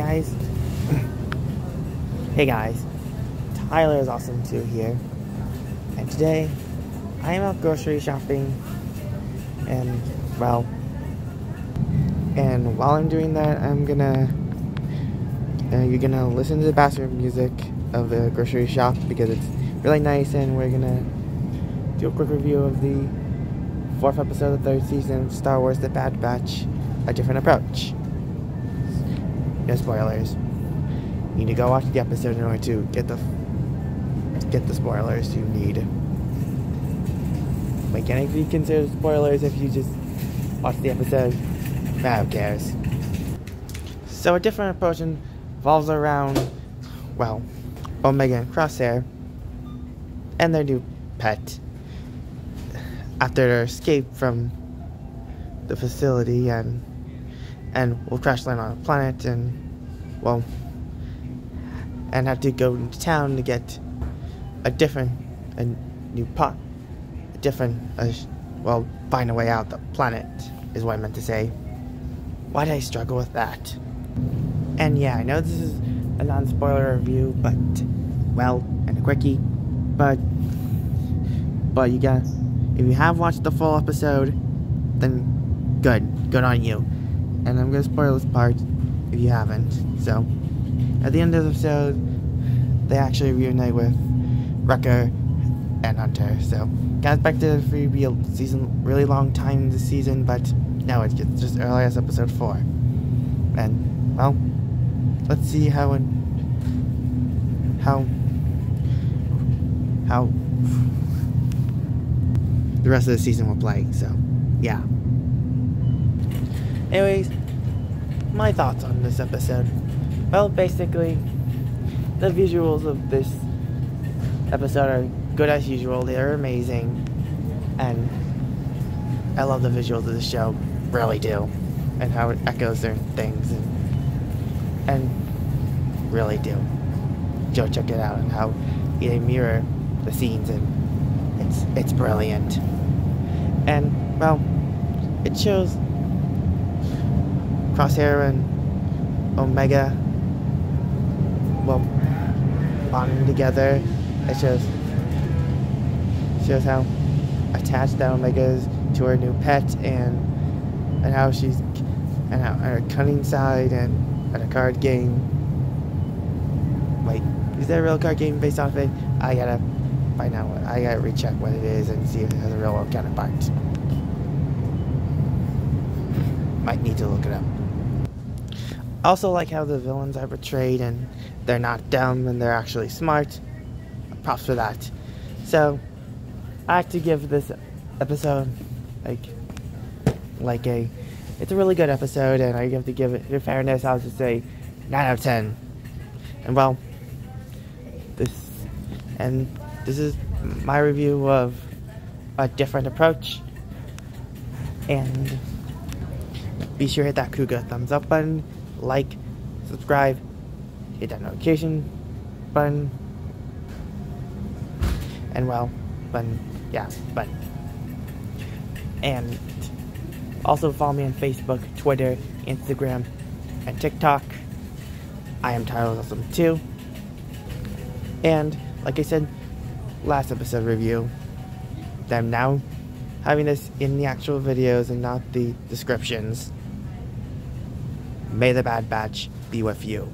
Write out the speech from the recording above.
guys. hey guys. Tyler is awesome too here. And today I am out grocery shopping and well and while I'm doing that I'm gonna uh, you're gonna listen to the bathroom music of the grocery shop because it's really nice and we're gonna do a quick review of the fourth episode of the third season of Star Wars The Bad Batch A Different Approach. No spoilers. You need to go watch the episode in order to get the get the spoilers you need. Can be considered spoilers if you just watch the episode? Nah, who cares? So a different approach involves around, well, Omega and Crosshair and their new pet after their escape from the facility and and we'll crash land on a planet and well and have to go into town to get a different a new pot a different uh, well find a way out the planet is what I meant to say why did I struggle with that and yeah I know this is a non-spoiler review but well and a quickie but but you got if you have watched the full episode, then good. Good on you. And I'm to spoil this part if you haven't. So, at the end of the episode, they actually reunite with Wrecker and Hunter. So, got expected to be a season, really long time this season, but no, it's just early as episode 4. And, well, let's see how how how the rest of the season will play. So, yeah. Anyways, my thoughts on this episode. Well, basically, the visuals of this episode are good as usual. They're amazing. And I love the visuals of the show. Really do. And how it echoes certain things. And, and really do. Go check it out and how they mirror the scenes and it's it's brilliant. And well, it shows Crosshair and Omega well bonding together. It shows shows how attached that Omega is to her new pet and and how she's and how her cunning side and, and a card game. Wait, is there a real card game based off it? I gotta find out what I gotta recheck what it is and see if it has a real world counterpart. Might need to look it up. Also like how the villains are portrayed and they're not dumb and they're actually smart. Props for that. So I have to give this episode like like a it's a really good episode and I have to give it in fairness I would say 9 out of 10. And well this and this is my review of a different approach. And be sure to hit that Kuga thumbs up button, like, subscribe, hit that notification button, and well, button, yeah, button. And also follow me on Facebook, Twitter, Instagram, and TikTok. I am Tyler Awesome too. And like I said, last episode review. I'm now having this in the actual videos and not the descriptions. May the Bad Batch be with you.